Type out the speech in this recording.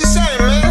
you say, man?